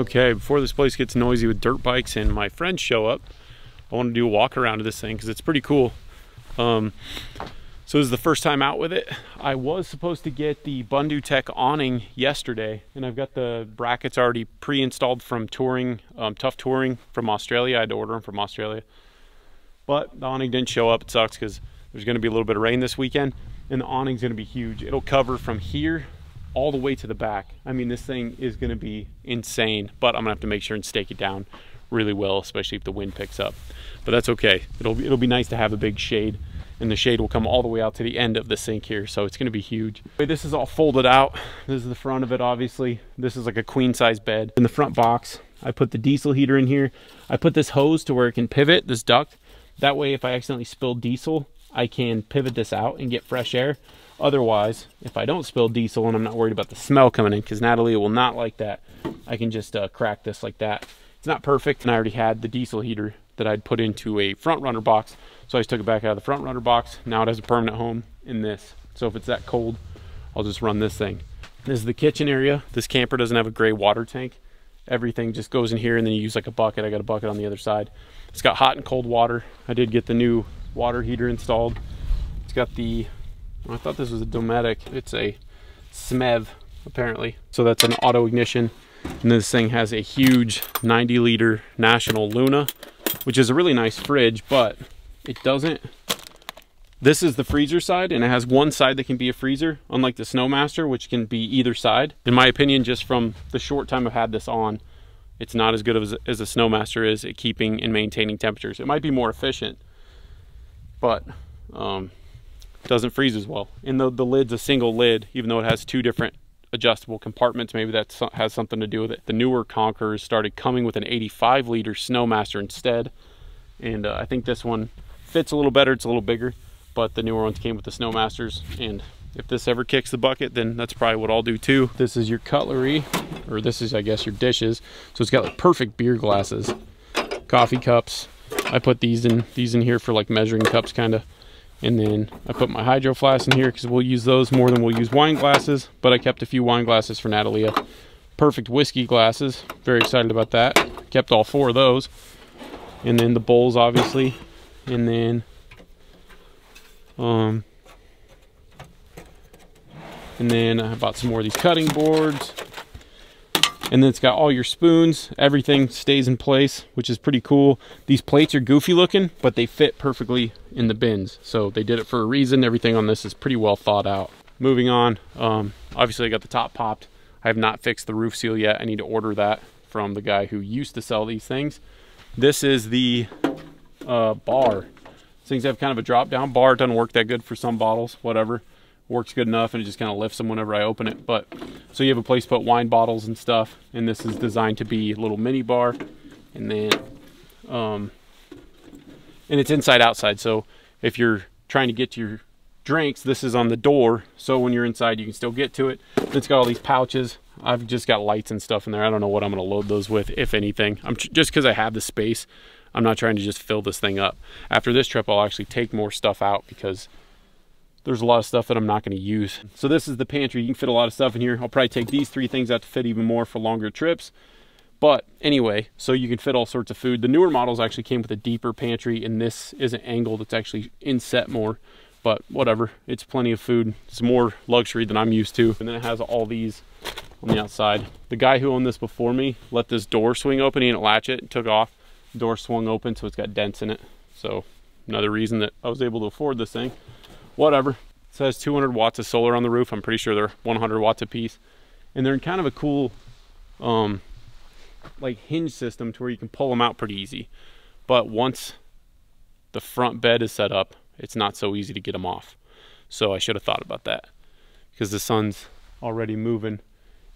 Okay, before this place gets noisy with dirt bikes and my friends show up, I want to do a walk around of this thing because it's pretty cool. Um, so this is the first time out with it. I was supposed to get the Bundutec awning yesterday, and I've got the brackets already pre-installed from touring, um, Tough Touring from Australia. I had to order them from Australia. But the awning didn't show up. It sucks because there's going to be a little bit of rain this weekend, and the awning's going to be huge. It'll cover from here all the way to the back. I mean, this thing is going to be insane, but I'm to have to make sure and stake it down really well, especially if the wind picks up. But that's okay. It'll be, it'll be nice to have a big shade and the shade will come all the way out to the end of the sink here so it's going to be huge. This is all folded out. This is the front of it obviously. This is like a queen size bed. In the front box i put the diesel heater in here. I put this hose to where it can pivot this duct. That way if i accidentally spill diesel i can pivot this out and get fresh air otherwise if i don't spill diesel and i'm not worried about the smell coming in because natalie will not like that i can just uh, crack this like that it's not perfect and i already had the diesel heater that i'd put into a front runner box so I just took it back out of the front runner box. Now it has a permanent home in this. So if it's that cold, I'll just run this thing. This is the kitchen area. This camper doesn't have a gray water tank. Everything just goes in here and then you use like a bucket. I got a bucket on the other side. It's got hot and cold water. I did get the new water heater installed. It's got the, I thought this was a Dometic. It's a SMEV apparently. So that's an auto ignition. And this thing has a huge 90 liter National Luna, which is a really nice fridge, but it doesn't this is the freezer side and it has one side that can be a freezer unlike the SnoMaster which can be either side in my opinion just from the short time i've had this on it's not as good as, as a SnoMaster is at keeping and maintaining temperatures it might be more efficient but um, doesn't freeze as well. And the, the lid's a single lid even though it has two different adjustable compartments. Maybe that has something to do with it. The newer conquerors started coming with an 85 liter SnoMaster instead. And uh, i think this one fits a little better. It's a little bigger but the newer ones came with the SnoMasters. And if this ever kicks the bucket then that's probably what i'll do too. This is your cutlery or this is i guess your dishes. So it's got like perfect beer glasses coffee cups. I put these in these in here for like measuring cups kind of and then i put my hydro flasks in here because we'll use those more than we'll use wine glasses but i kept a few wine glasses for natalia. Perfect whiskey glasses. Very excited about that. Kept all four of those. And then the bowls obviously. And then um and then I bought some more of these cutting boards and then it's got all your spoons everything stays in place which is pretty cool. These plates are goofy looking but they fit perfectly in the bins. So they did it for a reason. Everything on this is pretty well thought out. Moving on um, obviously I got the top popped. I have not fixed the roof seal yet. I need to order that from the guy who used to sell these things. This is the uh, bar. Things have kind of a drop down bar. It doesn't work that good for some bottles, whatever. Works good enough and it just kind of lifts them whenever I open it. But so you have a place to put wine bottles and stuff. And this is designed to be a little mini bar. And then, um, and it's inside outside. So if you're trying to get to your drinks, this is on the door. So when you're inside, you can still get to it. It's got all these pouches. I've just got lights and stuff in there. I don't know what I'm going to load those with, if anything. I'm just because I have the space. I'm not trying to just fill this thing up. After this trip, I'll actually take more stuff out because there's a lot of stuff that I'm not going to use. So this is the pantry. You can fit a lot of stuff in here. I'll probably take these three things out to fit even more for longer trips. But anyway, so you can fit all sorts of food. The newer models actually came with a deeper pantry and this isn't angled. It's actually inset more, but whatever. It's plenty of food. It's more luxury than I'm used to. And then it has all these on the outside. The guy who owned this before me let this door swing open. He didn't latch it took off door swung open so it's got dents in it so another reason that I was able to afford this thing whatever. It says 200 watts of solar on the roof. I'm pretty sure they're 100 watts a piece and they're in kind of a cool um like hinge system to where you can pull them out pretty easy. But once the front bed is set up it's not so easy to get them off. So I should have thought about that because the sun's already moving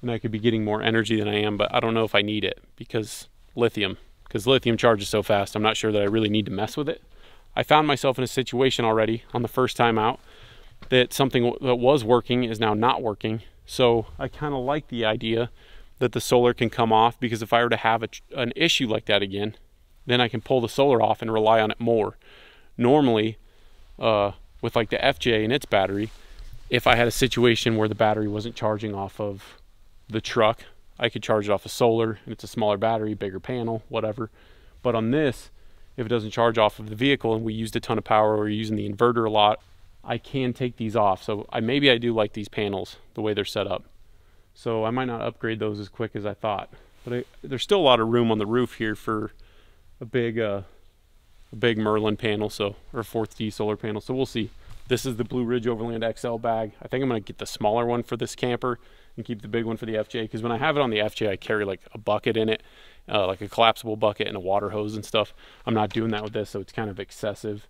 and I could be getting more energy than I am but I don't know if I need it because lithium because lithium charges so fast. I'm not sure that I really need to mess with it. I found myself in a situation already on the first time out that something that was working is now not working. So I kind of like the idea that the solar can come off because if I were to have a, an issue like that again, then I can pull the solar off and rely on it more. Normally, uh, with like the FJ and its battery, if I had a situation where the battery wasn't charging off of the truck I could charge it off of solar and it's a smaller battery, bigger panel, whatever. But on this, if it doesn't charge off of the vehicle and we used a ton of power or using the inverter a lot, I can take these off. So I maybe I do like these panels the way they're set up. So I might not upgrade those as quick as I thought. But I, there's still a lot of room on the roof here for a big uh, a big Merlin panel, so or a fourth D solar panel. So we'll see. This is the Blue Ridge Overland XL bag. I think I'm gonna get the smaller one for this camper and keep the big one for the FJ because when I have it on the FJ, I carry like a bucket in it, uh, like a collapsible bucket and a water hose and stuff. I'm not doing that with this, so it's kind of excessive.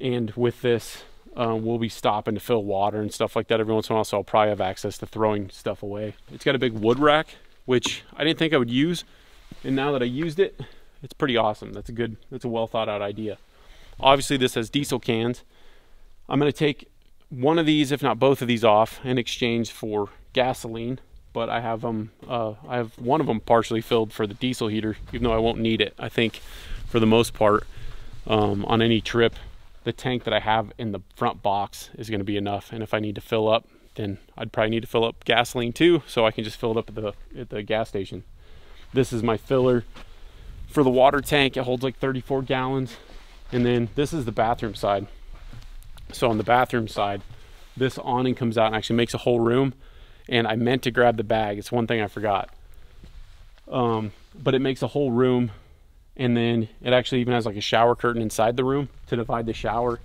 And with this, um, we'll be stopping to fill water and stuff like that every once in a while, so I'll probably have access to throwing stuff away. It's got a big wood rack, which I didn't think I would use, and now that I used it, it's pretty awesome. That's a good, that's a well thought out idea. Obviously, this has diesel cans. I'm going to take one of these, if not both of these, off in exchange for gasoline. But I have them, uh, I have one of them partially filled for the diesel heater, even though I won't need it. I think, for the most part, um, on any trip, the tank that I have in the front box is going to be enough. And if I need to fill up, then I'd probably need to fill up gasoline too, so I can just fill it up at the at the gas station. This is my filler for the water tank. It holds like 34 gallons. And then this is the bathroom side. So on the bathroom side, this awning comes out and actually makes a whole room. And I meant to grab the bag. It's one thing I forgot. Um, but it makes a whole room. And then it actually even has like a shower curtain inside the room to divide the shower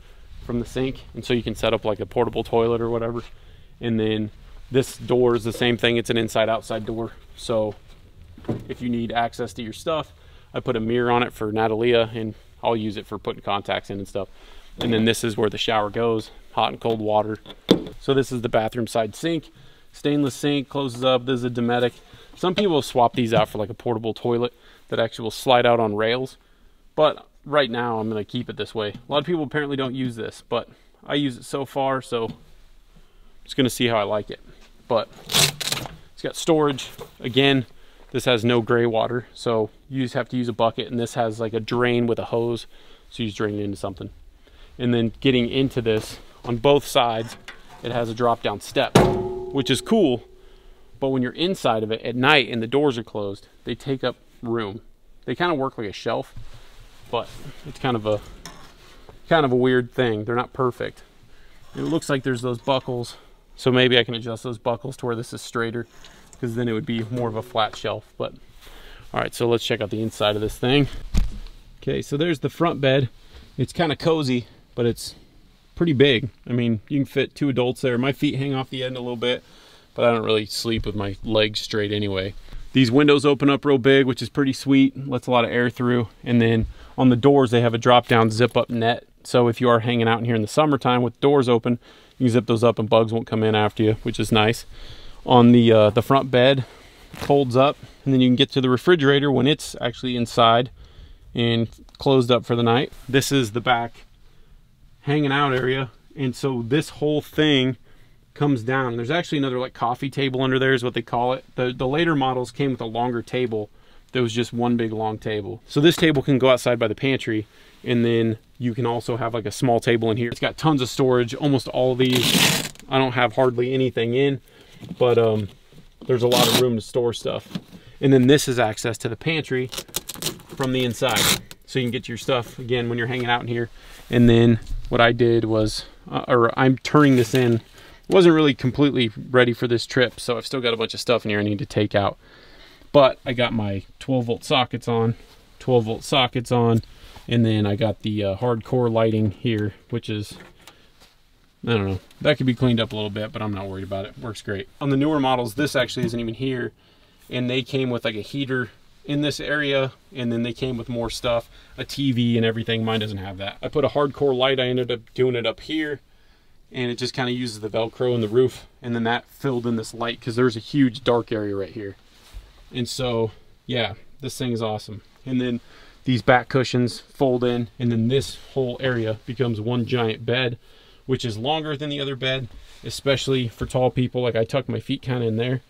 from the sink. And so you can set up like a portable toilet or whatever. And then this door is the same thing. It's an inside outside door. So if you need access to your stuff, I put a mirror on it for Natalia and I'll use it for putting contacts in and stuff. And then this is where the shower goes, hot and cold water. So this is the bathroom side sink. Stainless sink, closes up. This is a Dometic. Some people swap these out for like a portable toilet that actually will slide out on rails. But right now I'm gonna keep it this way. A lot of people apparently don't use this, but I use it so far, so I'm just gonna see how I like it. But it's got storage. Again, this has no gray water, so you just have to use a bucket, and this has like a drain with a hose, so you just drain it into something. And then getting into this, on both sides, it has a drop down step, which is cool, but when you're inside of it at night and the doors are closed, they take up room. They kind of work like a shelf, but it's kind of a kind of a weird thing. They're not perfect. It looks like there's those buckles, so maybe I can adjust those buckles to where this is straighter because then it would be more of a flat shelf. But all right, so let's check out the inside of this thing. Okay, so there's the front bed. It's kind of cozy, but it's pretty big. I mean, you can fit two adults there. My feet hang off the end a little bit, but I don't really sleep with my legs straight anyway. These windows open up real big, which is pretty sweet. Lets a lot of air through. And then on the doors, they have a drop down zip up net. So if you are hanging out in here in the summertime with doors open, you can zip those up and bugs won't come in after you, which is nice on the uh, the front bed folds up and then you can get to the refrigerator when it's actually inside and closed up for the night this is the back hanging out area and so this whole thing comes down there's actually another like coffee table under there is what they call it the the later models came with a longer table there was just one big long table so this table can go outside by the pantry and then you can also have like a small table in here it's got tons of storage almost all these i don't have hardly anything in but um, there's a lot of room to store stuff. And then this is access to the pantry from the inside. So you can get your stuff, again, when you're hanging out in here. And then what I did was, uh, or I'm turning this in. wasn't really completely ready for this trip, so I've still got a bunch of stuff in here I need to take out. But I got my 12 volt sockets on, 12 volt sockets on, and then I got the uh, Hardkorr lighting here, which is I don't know. That could be cleaned up a little bit, but I'm not worried about it. Works great. On the newer models, this actually isn't even here. And they came with like a heater in this area. And then they came with more stuff, a TV and everything. Mine doesn't have that. I put a Hardkorr light. I ended up doing it up here. And it just kind of uses the Velcro in the roof. And then that filled in this light because there's a huge dark area right here. And so, yeah, this thing is awesome. And then these back cushions fold in. And then this whole area becomes one giant bed which is longer than the other bed, especially for tall people. Like I tuck my feet kind of in there,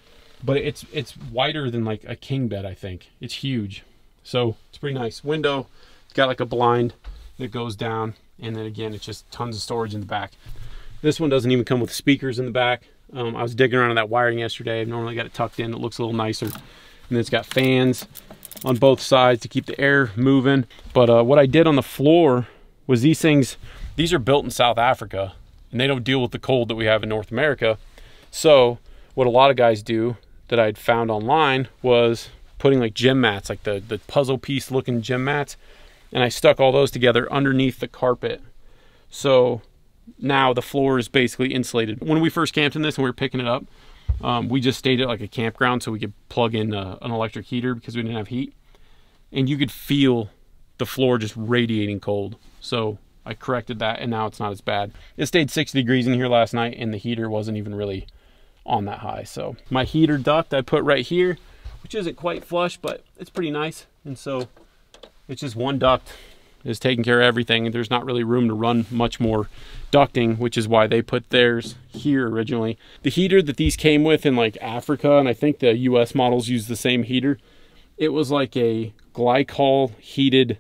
but it's it's wider than like a king bed. I think it's huge, so it's pretty nice. Window, it's got like a blind that goes down, and then again, it's just tons of storage in the back. This one doesn't even come with speakers in the back. Um, I was digging around that wiring yesterday. I've normally got it tucked in. It looks a little nicer. And then it's got fans on both sides to keep the air moving. But uh, what I did on the floor was these things, these are built in South Africa and they don't deal with the cold that we have in North America. So what a lot of guys do that I'd found online was putting like gym mats, like the, the puzzle piece looking gym mats. And I stuck all those together underneath the carpet. So now the floor is basically insulated. When we first camped in this and we were picking it up, um, we just stayed at like a campground so we could plug in uh, an electric heater because we didn't have heat. And you could feel the floor just radiating cold. So I corrected that and now it's not as bad. It stayed 60 degrees in here last night and the heater wasn't even really on that high. So my heater duct I put right here, which isn't quite flush, but it's pretty nice. And so it's just one duct is taking care of everything. There's not really room to run much more ducting, which is why they put theirs here originally. The heater that these came with in like Africa, and I think the US models use the same heater, it was like a glycol heated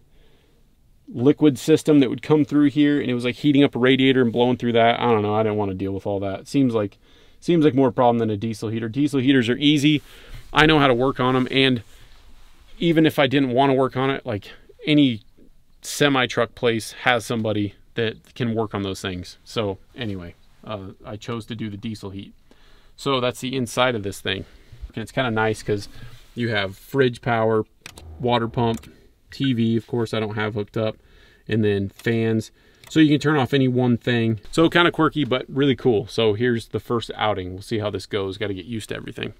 liquid system that would come through here and it was like heating up a radiator and blowing through that. I don't know. I didn't want to deal with all that. It seems like seems like more problem than a diesel heater. Diesel heaters are easy. I know how to work on them and even if I didn't want to work on it, like any semi truck place has somebody that can work on those things. So anyway, uh, I chose to do the diesel heat. So that's the inside of this thing. And it's kind of nice because you have fridge power, water pump, TV, of course I don't have hooked up, and then fans. So you can turn off any one thing. So kind of quirky, but really cool. So here's the first outing. We'll see how this goes. Got to get used to everything.